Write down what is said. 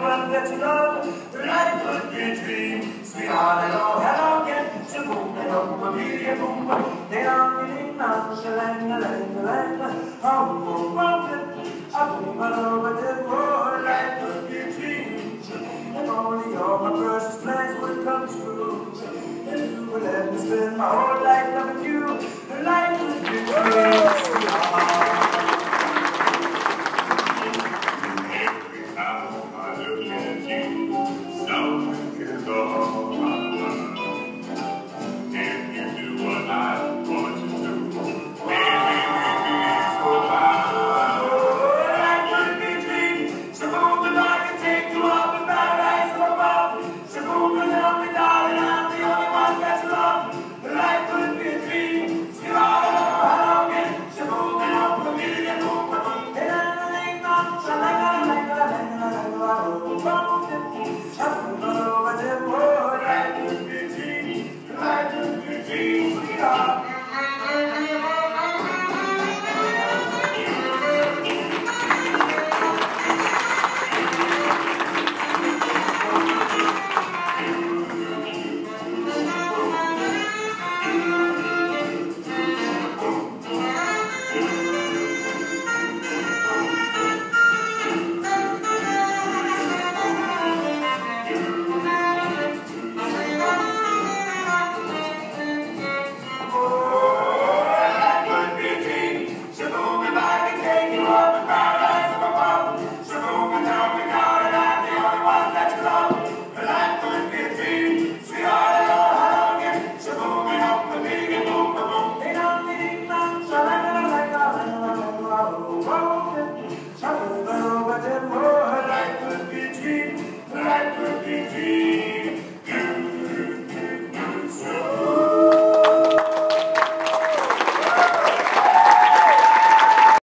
that you love. Life could be a dream. Sweetheart, hello, hello again. Shaboom, hello, boom, boom, boom. They are really not. Shalang, lang, lang, lang. Hum, boom, boom, Up, boom, hello, but then, oh, oh, oh, oh life could be a dream. If only all my precious plans would come true. If you would let me spend my whole life loving you, life.